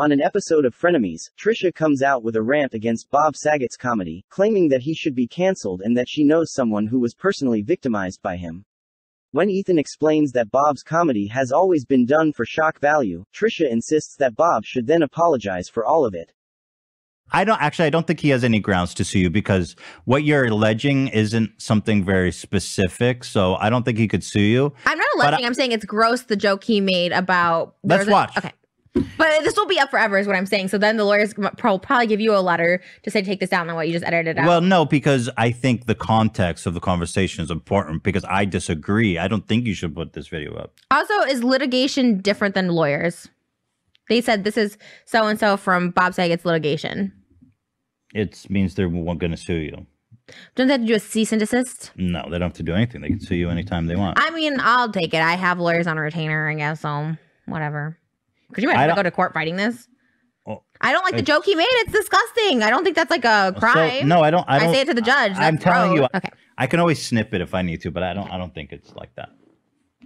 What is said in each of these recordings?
On an episode of Frenemies, Trisha comes out with a rant against Bob Saget's comedy, claiming that he should be cancelled and that she knows someone who was personally victimized by him. When Ethan explains that Bob's comedy has always been done for shock value, Trisha insists that Bob should then apologize for all of it. I don't actually. I don't think he has any grounds to sue you because what you're alleging isn't something very specific. So I don't think he could sue you. I'm not alleging. I, am saying it's gross the joke he made about. Let's watch. okay. But this will be up forever, is what I'm saying. So then the lawyers will probably give you a letter to say take this down and what you just edited out. Well, no, because I think the context of the conversation is important because I disagree. I don't think you should put this video up. Also, is litigation different than lawyers? They said this is so and so from Bob Saget's litigation. It means they're going to sue you. Don't they have to do a cease and desist? No, they don't have to do anything. They can sue you anytime they want. I mean, I'll take it. I have lawyers on retainer, I guess, so whatever. Could you imagine go to court fighting this? Oh, I don't like the joke he made. It's disgusting. I don't think that's like a crime. So, no, I don't, I don't. I say it to the judge. I'm telling gross. you. Okay. I can always snip it if I need to, but I don't. I don't think it's like that.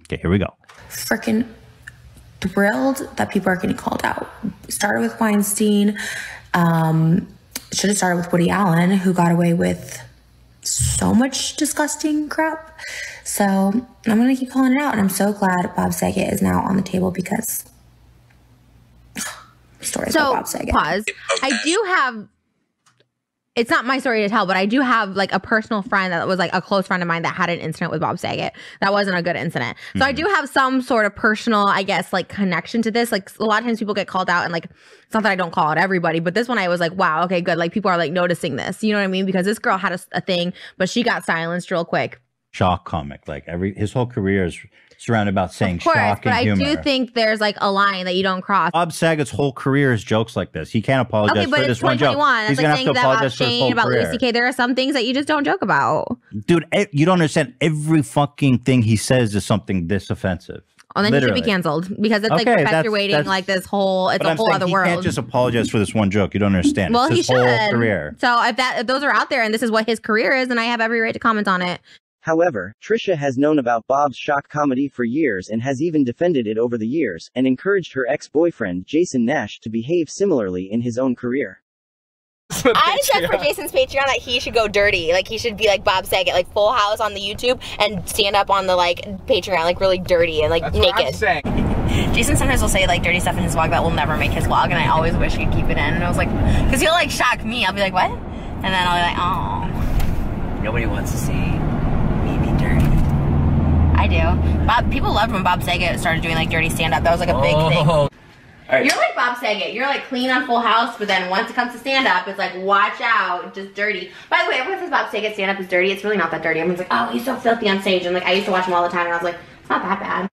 Okay, here we go. Freaking thrilled that people are getting called out. Started with Weinstein. Um, should have started with Woody Allen, who got away with so much disgusting crap. So I'm gonna keep calling it out, and I'm so glad Bob Saget is now on the table because stories so, about Bob Saget. Pause. I do have it's not my story to tell, but I do have like a personal friend that was like a close friend of mine that had an incident with Bob Saget. That wasn't a good incident. So mm-hmm. I do have some sort of personal, I guess, like connection to this. Like a lot of times people get called out and like it's not that I don't call out everybody, but this one I was like, wow, okay, good. Like people are like noticing this. You know what I mean? Because this girl had a, a thing, but she got silenced real quick. Shock comic. Like every his whole career is surrounded about saying of course, shock but I do think there's like a line that you don't cross. Bob Saget's whole career is jokes like this. He can't apologize okay, but for it's this one joke. He's gonna have to apologize for his whole about. Louis C.K. There are some things that you just don't joke about. Dude, you don't understand. Every fucking thing he says is something this offensive. Oh, then Literally. he should be canceled because it's okay, like perpetuating like this whole. It's a I'm whole other he world. He can't just apologize for this one joke. You don't understand. Well, he should. career. So if that if those are out there and this is what his career is, and I have every right to comment on it. However, Trisha has known about Bob's shock comedy for years and has even defended it over the years, and encouraged her ex-boyfriend Jason Nash to behave similarly in his own career. I said for Jason's Patreon that he should go dirty. Like he should be like Bob Saget, like Full House on the YouTube and stand up on the like Patreon, like really dirty and like That's naked. Jason sometimes will say like dirty stuff in his vlog that will never make his vlog, and I always wish he'd keep it in. And I was like, because he'll like shock me. I'll be like, what? And then I'll be like, oh. Nobody wants to see I do. Bob, people loved when Bob Saget started doing like dirty stand up. That was like a big oh. thing. Right. You're like Bob Saget. You're like clean on Full House, but then once it comes to stand up, it's like watch out, just dirty. By the way, everyone says Bob Saget stand up is dirty. It's really not that dirty. Everyone's like, oh, he's so filthy on stage. And like I used to watch him all the time, and I was like, it's not that bad.